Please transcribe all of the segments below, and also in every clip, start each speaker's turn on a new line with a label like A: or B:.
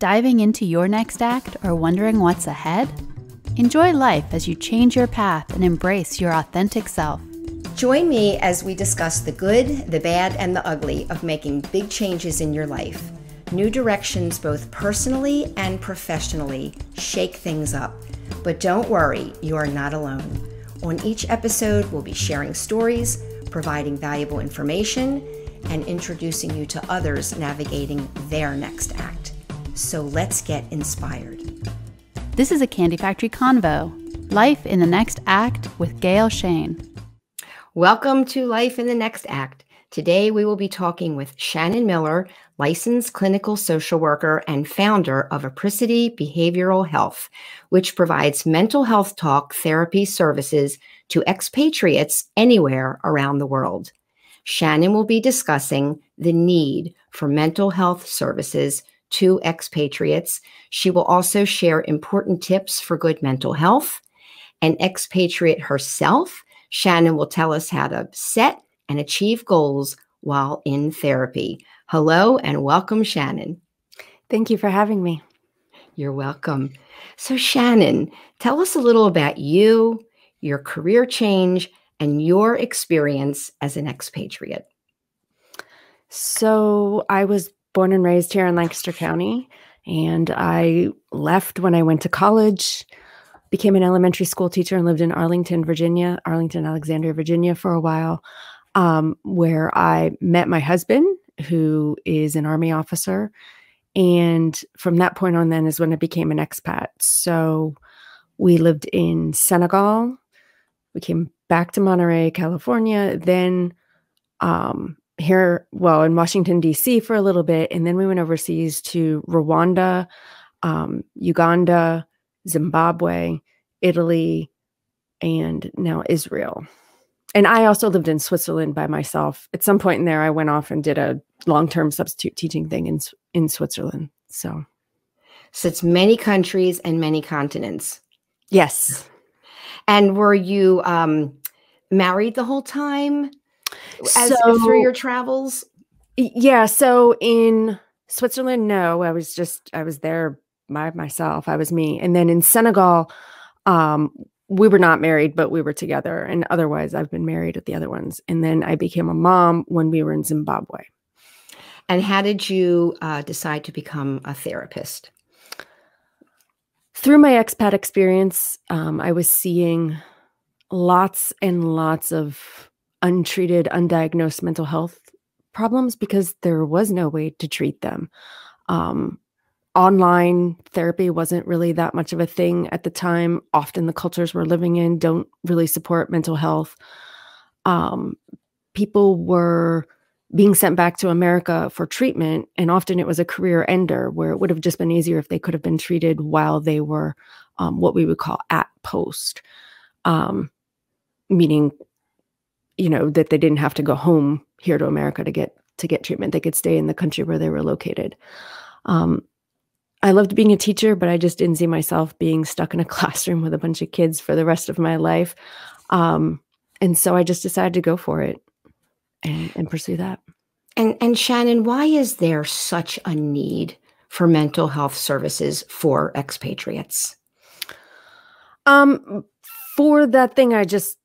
A: Diving into your next act or wondering what's ahead? Enjoy life as you change your path and embrace your authentic self.
B: Join me as we discuss the good, the bad, and the ugly of making big changes in your life. New directions, both personally and professionally, shake things up. But don't worry, you are not alone. On each episode, we'll be sharing stories, providing valuable information, and introducing you to others navigating their next act. So let's get inspired.
A: This is a Candy Factory Convo Life in the Next Act with Gail Shane.
B: Welcome to Life in the Next Act. Today we will be talking with Shannon Miller, licensed clinical social worker and founder of Apricity Behavioral Health, which provides mental health talk therapy services to expatriates anywhere around the world. Shannon will be discussing the need for mental health services to expatriates. She will also share important tips for good mental health. An expatriate herself, Shannon will tell us how to set and achieve goals while in therapy. Hello and welcome, Shannon.
C: Thank you for having me.
B: You're welcome. So, Shannon, tell us a little about you, your career change, and your experience as an expatriate.
C: So, I was born and raised here in Lancaster County, and I left when I went to college, became an elementary school teacher, and lived in Arlington, Virginia, Arlington, Alexandria, Virginia for a while, um, where I met my husband, who is an Army officer. And from that point on, then is when I became an expat. So we lived in Senegal. We came back to Monterey, California. Then um, here, well, in Washington, D.C. for a little bit. And then we went overseas to Rwanda, um, Uganda, Zimbabwe, Italy, and now Israel. And I also lived in Switzerland by myself. At some point in there, I went off and did a long term substitute teaching thing in, in Switzerland. So,
B: so it's many countries and many continents.
C: Yes.
B: And were you um, married the whole time? As so, through your travels?
C: Yeah. So in Switzerland, no, I was just I was there by myself. I was me. And then in Senegal, um, we were not married, but we were together. And otherwise, I've been married at the other ones. And then I became a mom when we were in Zimbabwe.
B: And how did you uh, decide to become a therapist?
C: Through my expat experience, um, I was seeing lots and lots of untreated, undiagnosed mental health problems because there was no way to treat them. Um, online therapy wasn't really that much of a thing at the time. Often the cultures we're living in don't really support mental health. Um, people were being sent back to America for treatment, and often it was a career ender where it would have just been easier if they could have been treated while they were um, what we would call at post, um, meaning you know that they didn't have to go home here to America to get to get treatment. They could stay in the country where they were located. Um, I loved being a teacher, but I just didn't see myself being stuck in a classroom with a bunch of kids for the rest of my life. Um, and so I just decided to go for it and, and pursue that.
B: And and Shannon, why is there such a need for mental health services for expatriates?
C: Um, for that thing I just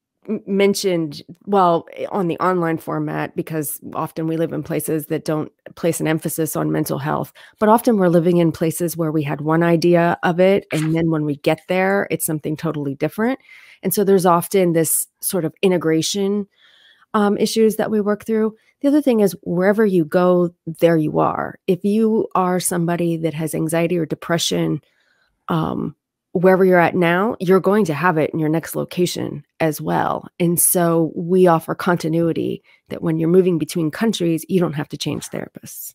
C: mentioned well on the online format because often we live in places that don't place an emphasis on mental health but often we're living in places where we had one idea of it and then when we get there it's something totally different. And so there's often this sort of integration um, issues that we work through. The other thing is wherever you go there you are. If you are somebody that has anxiety or depression um, wherever you're at now, you're going to have it in your next location as well. And so we offer continuity that when you're moving between countries, you don't have to change therapists.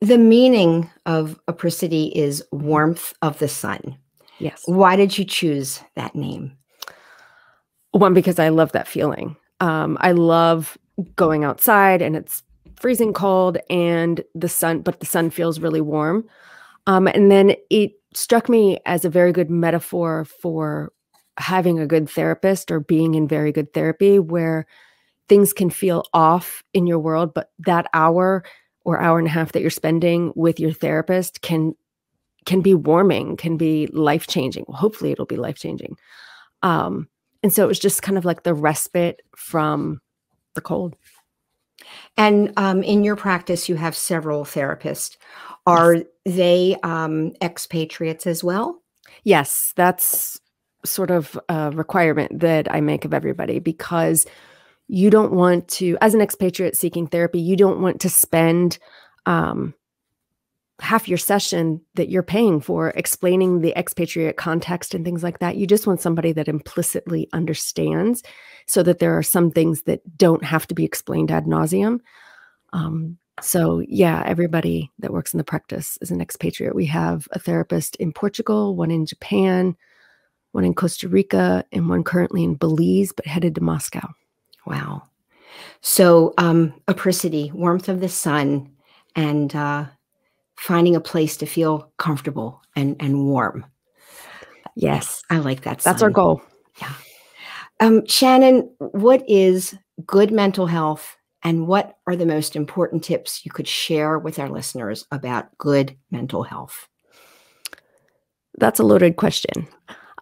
B: The meaning of apricity is warmth of the sun.
C: Yes.
B: Why did you choose that name?
C: One, because I love that feeling. Um, I love going outside and it's freezing cold and the sun, but the sun feels really warm. Um, and then it struck me as a very good metaphor for having a good therapist or being in very good therapy where things can feel off in your world but that hour or hour and a half that you're spending with your therapist can can be warming, can be life changing. Hopefully, it'll be life changing. Um, and so it was just kind of like the respite from the cold.
B: And um, in your practice, you have several therapists. Are yes. they um, expatriates as well?
C: Yes, that's sort of a requirement that I make of everybody because you don't want to, as an expatriate seeking therapy, you don't want to spend um, half your session that you're paying for explaining the expatriate context and things like that. You just want somebody that implicitly understands so that there are some things that don't have to be explained ad nauseum. Um, so, yeah, everybody that works in the practice is an expatriate. We have a therapist in Portugal, one in Japan, one in Costa Rica, and one currently in Belize, but headed to Moscow.
B: Wow. So, um, apricity, warmth of the sun, and uh, finding a place to feel comfortable and, and warm.
C: Yes.
B: I like that.
C: That's our goal.
B: Yeah. Um, Shannon, what is good mental health and what are the most important tips you could share with our listeners about good mental health?
C: That's a loaded question.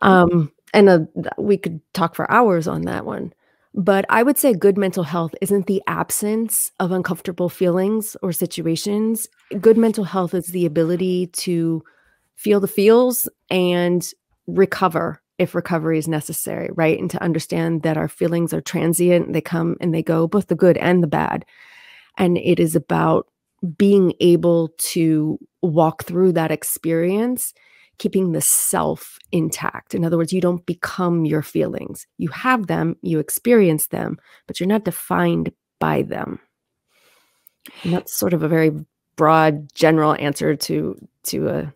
C: Um, and a, we could talk for hours on that one. But I would say good mental health isn't the absence of uncomfortable feelings or situations. Good mental health is the ability to feel the feels and recover if recovery is necessary, right? And to understand that our feelings are transient, they come and they go, both the good and the bad. And it is about being able to walk through that experience keeping the self intact. In other words, you don't become your feelings. You have them, you experience them, but you're not defined by them. And that's sort of a very broad, general answer to to a, a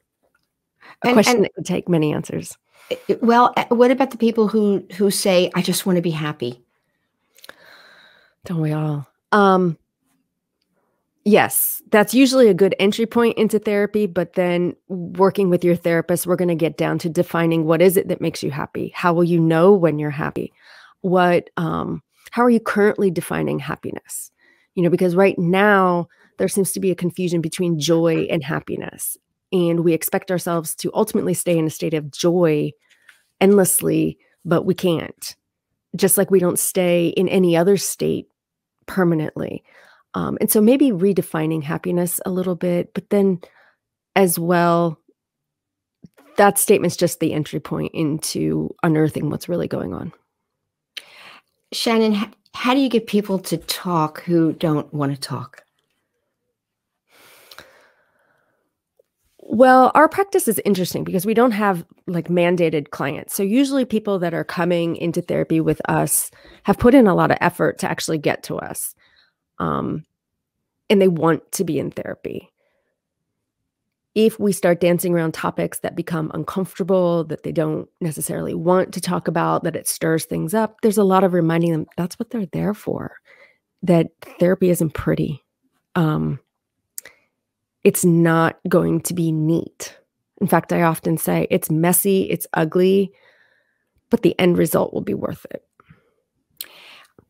C: and, question and, that could take many answers.
B: Well, uh, what about the people who who say, "I just want to be happy"?
C: Don't we all? Um, Yes, that's usually a good entry point into therapy. But then working with your therapist, we're going to get down to defining what is it that makes you happy? How will you know when you're happy? What, um, how are you currently defining happiness? You know, because right now there seems to be a confusion between joy and happiness. And we expect ourselves to ultimately stay in a state of joy endlessly, but we can't. Just like we don't stay in any other state permanently. Um, and so maybe redefining happiness a little bit, but then as well, that statement's just the entry point into unearthing what's really going on.
B: Shannon, how do you get people to talk who don't want to talk?
C: Well, our practice is interesting because we don't have like mandated clients. So usually people that are coming into therapy with us have put in a lot of effort to actually get to us um, and they want to be in therapy. If we start dancing around topics that become uncomfortable, that they don't necessarily want to talk about, that it stirs things up, there's a lot of reminding them that's what they're there for, that therapy isn't pretty. Um, it's not going to be neat. In fact, I often say it's messy, it's ugly, but the end result will be worth it.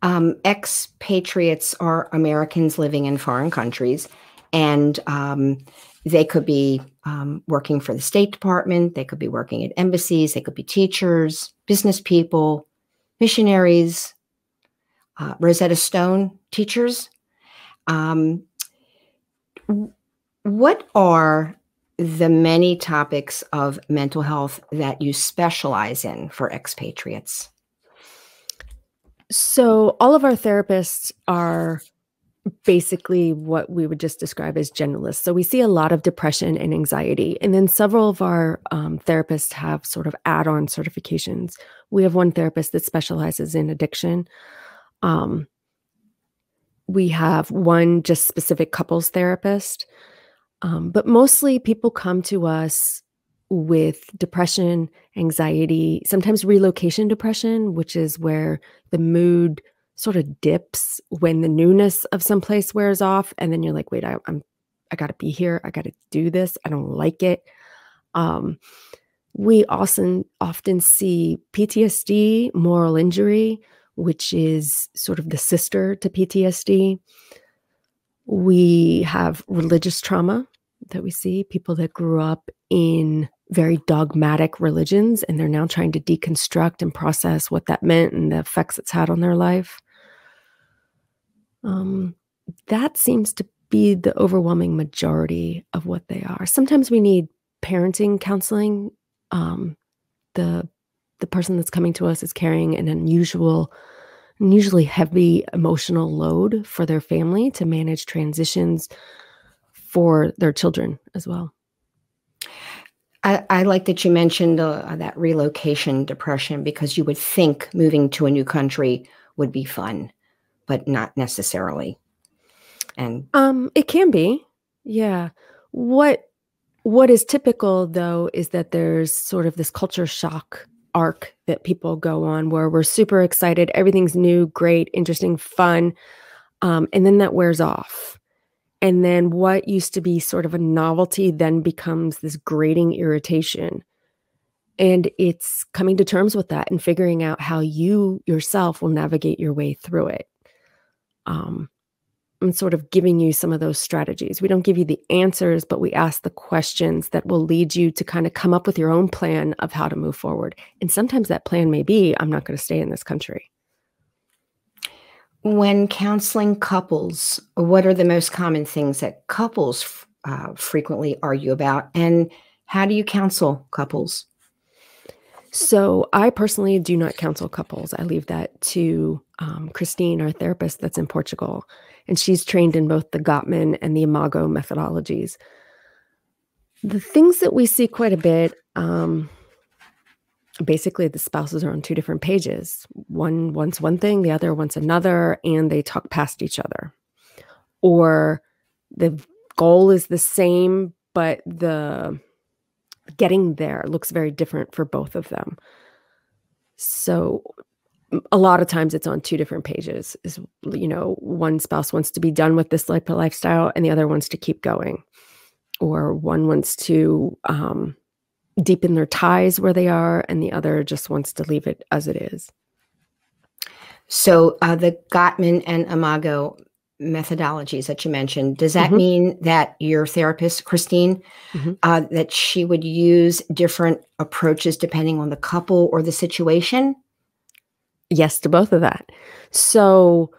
B: Um, expatriates are Americans living in foreign countries, and um, they could be um, working for the State Department, they could be working at embassies, they could be teachers, business people, missionaries, uh, Rosetta Stone teachers. Um, what are the many topics of mental health that you specialize in for expatriates?
C: So, all of our therapists are basically what we would just describe as generalists. So, we see a lot of depression and anxiety. And then several of our um, therapists have sort of add on certifications. We have one therapist that specializes in addiction. Um, we have one just specific couples therapist. Um, but mostly people come to us with depression, anxiety, sometimes relocation depression, which is where the mood sort of dips when the newness of some place wears off. And then you're like, wait, I, I'm, I got to be here. I got to do this. I don't like it. Um, we often often see PTSD, moral injury, which is sort of the sister to PTSD. We have religious trauma that we see, people that grew up in very dogmatic religions and they're now trying to deconstruct and process what that meant and the effects it's had on their life. Um, that seems to be the overwhelming majority of what they are. Sometimes we need parenting counseling. Um, the the person that's coming to us is carrying an unusual, unusually heavy emotional load for their family to manage transitions for their children as well.
B: I, I like that you mentioned uh, that relocation depression because you would think moving to a new country would be fun, but not necessarily. And
C: um, it can be, yeah. What what is typical though is that there's sort of this culture shock arc that people go on where we're super excited, everything's new, great, interesting, fun, um, and then that wears off and then what used to be sort of a novelty then becomes this grating irritation. And it's coming to terms with that and figuring out how you yourself will navigate your way through it. Um, and sort of giving you some of those strategies. We don't give you the answers, but we ask the questions that will lead you to kind of come up with your own plan of how to move forward. And sometimes that plan may be I'm not going to stay in this country.
B: When counseling couples, what are the most common things that couples uh, frequently argue about? And how do you counsel couples?
C: So, I personally do not counsel couples. I leave that to um, Christine, our therapist that's in Portugal. And she's trained in both the Gottman and the Imago methodologies. The things that we see quite a bit, um, basically the spouses are on two different pages. One wants one thing, the other wants another, and they talk past each other. Or the goal is the same, but the getting there looks very different for both of them. So a lot of times it's on two different pages is you know one spouse wants to be done with this lifestyle and the other wants to keep going or one wants to um, deepen their ties where they are, and the other just wants to leave it as it is.
B: So uh, the Gottman and Imago methodologies that you mentioned, does that mm-hmm. mean that your therapist, Christine, mm-hmm. uh, that she would use different approaches depending on the couple or the situation?
C: Yes, to both of that. So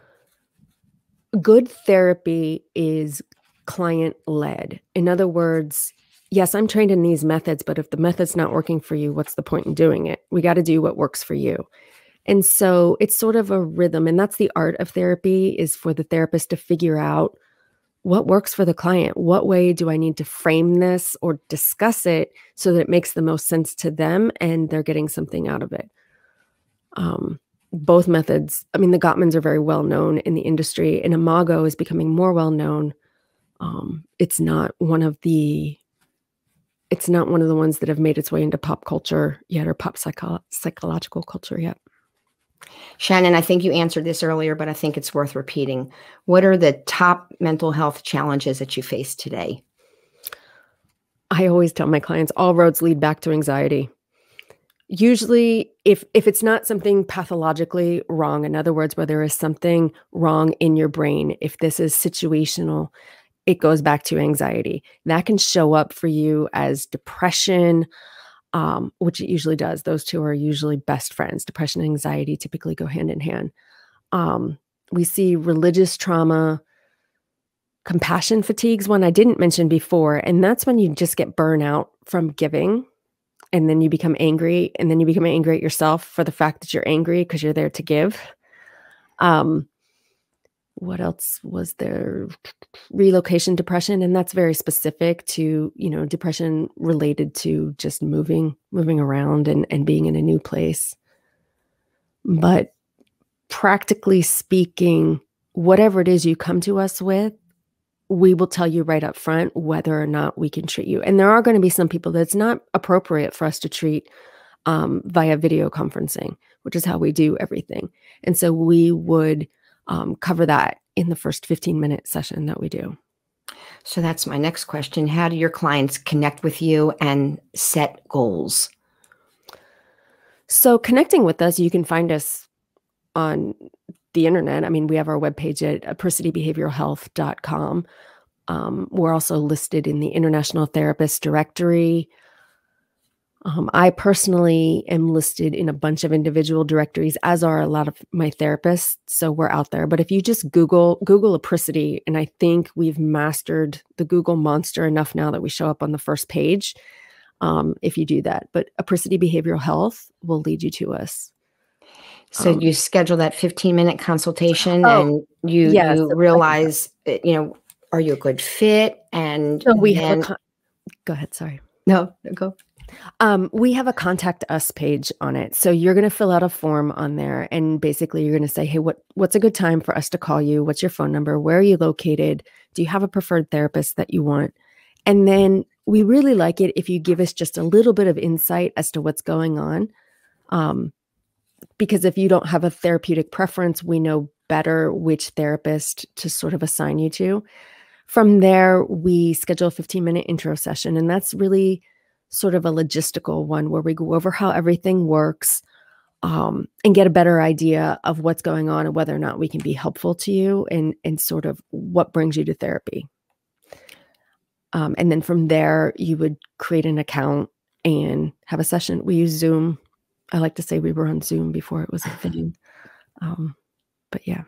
C: good therapy is client led. In other words, yes, I'm trained in these methods, but if the method's not working for you, what's the point in doing it? We got to do what works for you. And so it's sort of a rhythm. And that's the art of therapy is for the therapist to figure out what works for the client. What way do I need to frame this or discuss it so that it makes the most sense to them and they're getting something out of it? Um, both methods, I mean, the Gottmans are very well known in the industry, and Imago is becoming more well known. Um, it's not one of the it's not one of the ones that have made its way into pop culture yet or pop psycho- psychological culture yet.
B: Shannon, I think you answered this earlier, but I think it's worth repeating. What are the top mental health challenges that you face today?
C: I always tell my clients all roads lead back to anxiety. Usually if if it's not something pathologically wrong, in other words where there is something wrong in your brain, if this is situational, it goes back to anxiety. That can show up for you as depression, um, which it usually does. Those two are usually best friends. Depression and anxiety typically go hand in hand. Um, we see religious trauma, compassion fatigues, one I didn't mention before. And that's when you just get burnout from giving. And then you become angry. And then you become angry at yourself for the fact that you're angry because you're there to give. Um, what else was there? Relocation depression and that's very specific to you know depression related to just moving moving around and and being in a new place. But practically speaking whatever it is you come to us with we will tell you right up front whether or not we can treat you. And there are going to be some people that's not appropriate for us to treat um, via video conferencing which is how we do everything. And so we would um, cover that in the first 15 minute session that we do.
B: So that's my next question. How do your clients connect with you and set goals?
C: So, connecting with us, you can find us on the internet. I mean, we have our webpage at apricitybehavioralhealth.com. Um, we're also listed in the International Therapist Directory. Um, I personally am listed in a bunch of individual directories, as are a lot of my therapists. So we're out there. But if you just Google Google Apricity, and I think we've mastered the Google monster enough now that we show up on the first page. Um, if you do that, but Apricity Behavioral Health will lead you to us.
B: So um, you schedule that 15 minute consultation oh, and you, yes, you realize, uh, you know, are you a good fit? And
C: so we then, have con- go ahead. Sorry.
B: No, go.
C: Um, we have a contact us page on it. So you're going to fill out a form on there and basically you're going to say, "Hey, what what's a good time for us to call you? What's your phone number? Where are you located? Do you have a preferred therapist that you want?" And then we really like it if you give us just a little bit of insight as to what's going on. Um, because if you don't have a therapeutic preference, we know better which therapist to sort of assign you to. From there, we schedule a 15 minute intro session, and that's really sort of a logistical one where we go over how everything works um, and get a better idea of what's going on and whether or not we can be helpful to you and, and sort of what brings you to therapy. Um, and then from there, you would create an account and have a session. We use Zoom. I like to say we were on Zoom before it was a thing. Um, but yeah.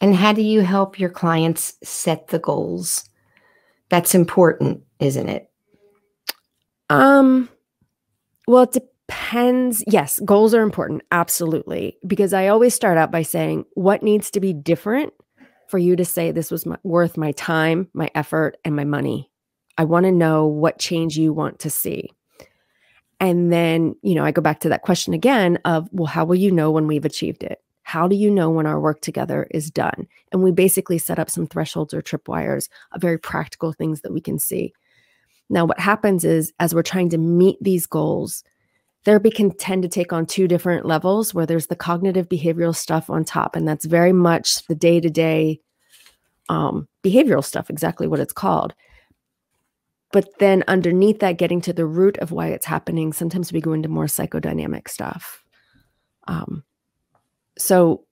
B: And how do you help your clients set the goals? That's important, isn't it?
C: Um, well, it depends. Yes, goals are important. Absolutely. Because I always start out by saying, what needs to be different for you to say this was my, worth my time, my effort, and my money? I want to know what change you want to see. And then, you know, I go back to that question again of, well, how will you know when we've achieved it? How do you know when our work together is done? And we basically set up some thresholds or tripwires of very practical things that we can see. Now, what happens is as we're trying to meet these goals, therapy can tend to take on two different levels where there's the cognitive behavioral stuff on top, and that's very much the day to day behavioral stuff, exactly what it's called. But then underneath that, getting to the root of why it's happening, sometimes we go into more psychodynamic stuff. Um, so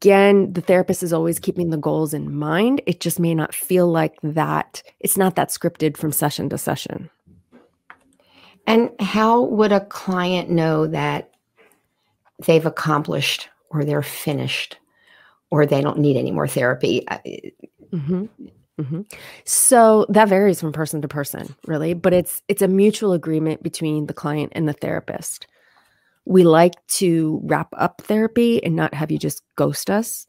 C: again, the therapist is always keeping the goals in mind. It just may not feel like that. It's not that scripted from session to session.
B: And how would a client know that they've accomplished or they're finished or they don't need any more therapy?
C: Mm-hmm. Mm-hmm. So that varies from person to person, really, but it's it's a mutual agreement between the client and the therapist we like to wrap up therapy and not have you just ghost us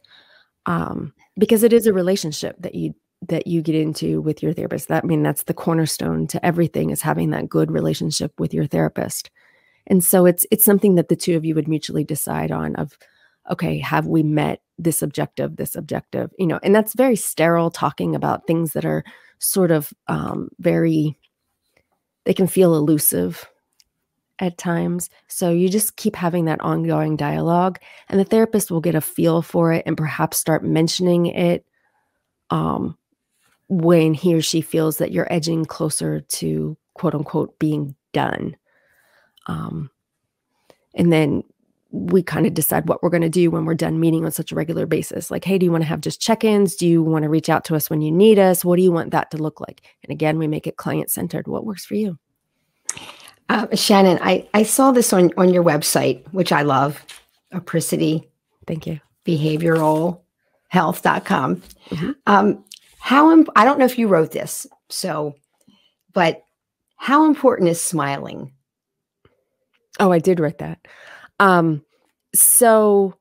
C: um, because it is a relationship that you that you get into with your therapist. That I mean that's the cornerstone to everything is having that good relationship with your therapist. And so it's it's something that the two of you would mutually decide on of okay have we met this objective this objective? You know and that's very sterile talking about things that are sort of um, very they can feel elusive at times. So you just keep having that ongoing dialogue, and the therapist will get a feel for it and perhaps start mentioning it um, when he or she feels that you're edging closer to quote unquote being done. Um, and then we kind of decide what we're going to do when we're done meeting on such a regular basis. Like, hey, do you want to have just check ins? Do you want to reach out to us when you need us? What do you want that to look like? And again, we make it client centered. What works for you?
B: Uh, Shannon, I, I saw this on, on your website, which I love, Apricity.
C: Thank you.
B: Behavioralhealth.com. Mm-hmm. Um, how, imp- I don't know if you wrote this, so, but how important is smiling?
C: Oh, I did write that. Um, so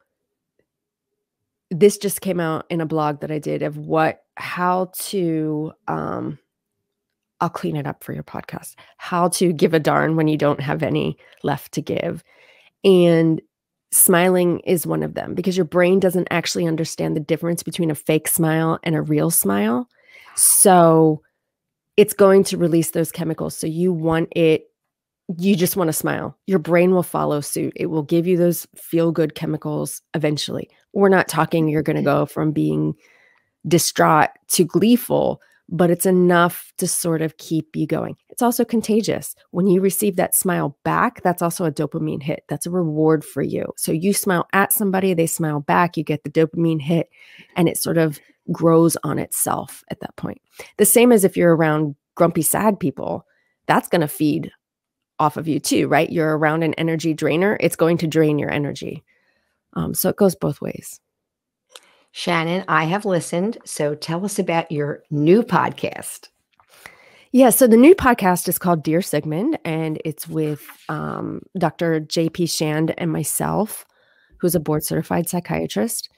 C: this just came out in a blog that I did of what, how to, um, I'll clean it up for your podcast. How to give a darn when you don't have any left to give. And smiling is one of them because your brain doesn't actually understand the difference between a fake smile and a real smile. So it's going to release those chemicals. So you want it, you just want to smile. Your brain will follow suit. It will give you those feel good chemicals eventually. We're not talking you're going to mm-hmm. go from being distraught to gleeful, but it's enough to sort of keep you going. It's also contagious. When you receive that smile back, that's also a dopamine hit. That's a reward for you. So you smile at somebody, they smile back, you get the dopamine hit, and it sort of grows on itself at that point. The same as if you're around grumpy, sad people, that's going to feed off of you too, right? You're around an energy drainer, it's going to drain your energy. Um, so it goes both ways.
B: Shannon, I have listened. So tell us about your new podcast.
C: Yeah, so the new podcast is called Dear Sigmund, and it's with um, Dr. JP Shand and myself, who's a board certified psychiatrist.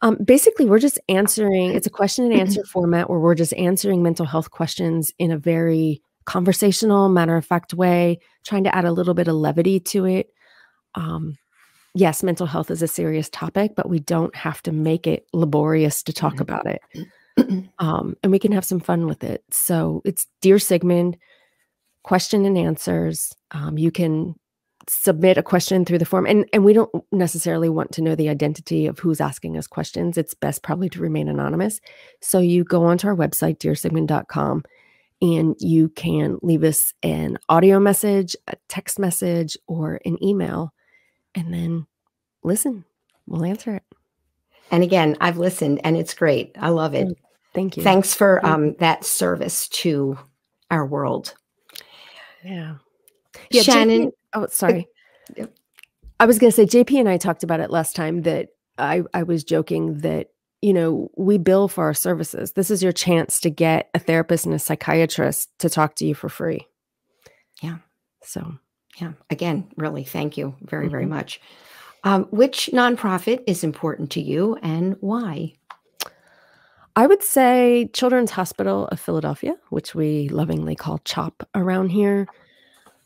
C: Um, basically, we're just answering, it's a question and answer format where we're just answering mental health questions in a very conversational, matter of fact way, trying to add a little bit of levity to it. Um, yes, mental health is a serious topic, but we don't have to make it laborious to talk mm-hmm. about it. Um, and we can have some fun with it. So it's Dear Sigmund, question and answers. Um, you can submit a question through the form, and, and we don't necessarily want to know the identity of who's asking us questions. It's best probably to remain anonymous. So you go onto our website, dearsigmund.com, and you can leave us an audio message, a text message, or an email and then listen. We'll answer it.
B: And again, I've listened and it's great. I love it.
C: Thank you.
B: Thanks for um, that service to our world.
C: Yeah. yeah Shannon. JP, oh, sorry. Uh, I was going to say, JP and I talked about it last time that I, I was joking that, you know, we bill for our services. This is your chance to get a therapist and a psychiatrist to talk to you for free.
B: Yeah.
C: So
B: yeah. Again, really, thank you very, mm-hmm. very much. Um, which nonprofit is important to you and why?
C: I would say Children's Hospital of Philadelphia, which we lovingly call CHOP around here.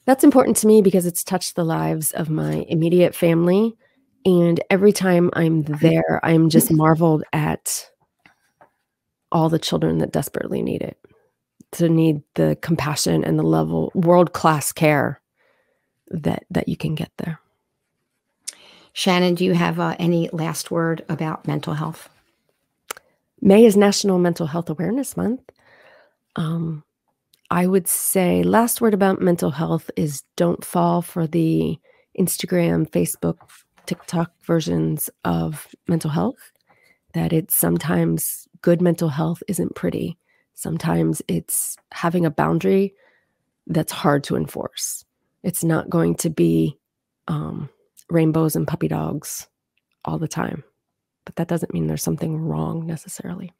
C: That's important to me because it's touched the lives of my immediate family. And every time I'm there, I'm just marveled at all the children that desperately need it, to need the compassion and the level, world class care that that you can get there.
B: Shannon, do you have uh, any last word about mental health?
C: May is National Mental Health Awareness Month. Um, I would say last word about mental health is don't fall for the Instagram, Facebook, TikTok versions of mental health. That it's sometimes good mental health isn't pretty. Sometimes it's having a boundary that's hard to enforce. It's not going to be um, rainbows and puppy dogs all the time. But that doesn't mean there's something wrong necessarily.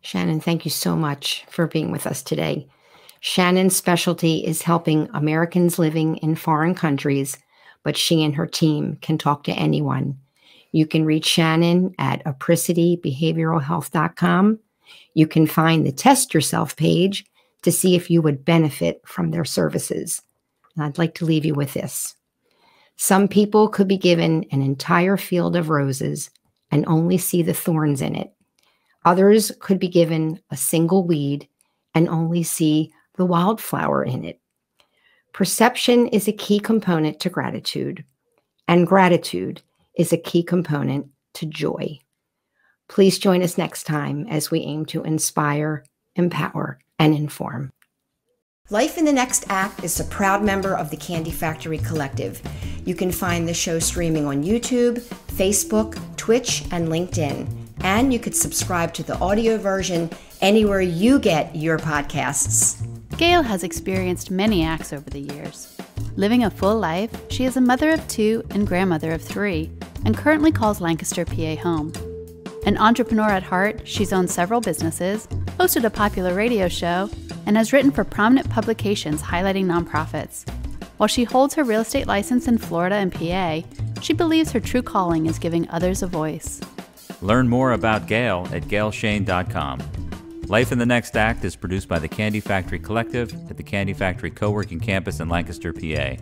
B: Shannon, thank you so much for being with us today. Shannon's specialty is helping Americans living in foreign countries, but she and her team can talk to anyone. You can reach Shannon at apricitybehavioralhealth.com. You can find the Test Yourself page to see if you would benefit from their services. And I'd like to leave you with this. Some people could be given an entire field of roses and only see the thorns in it. Others could be given a single weed and only see the wildflower in it. Perception is a key component to gratitude, and gratitude is a key component to joy. Please join us next time as we aim to inspire, empower, and inform. Life in the Next Act is a proud member of the Candy Factory Collective. You can find the show streaming on YouTube, Facebook, Twitch, and LinkedIn. And you could subscribe to the audio version anywhere you get your podcasts.
A: Gail has experienced many acts over the years. Living a full life, she is a mother of two and grandmother of three, and currently calls Lancaster, PA home. An entrepreneur at heart, she's owned several businesses, hosted a popular radio show, and has written for prominent publications highlighting nonprofits. While she holds her real estate license in Florida and PA, she believes her true calling is giving others a voice.
D: Learn more about Gail at gailshane.com. Life in the Next Act is produced by the Candy Factory Collective at the Candy Factory Co-working Campus in Lancaster, PA.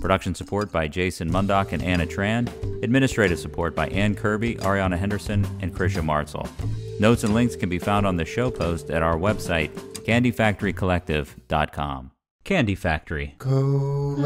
D: Production support by Jason Mundok and Anna Tran. Administrative support by Anne Kirby, Arianna Henderson, and Krisha Martzel. Notes and links can be found on the show post at our website, candyfactorycollective.com. Candy Factory. Collective.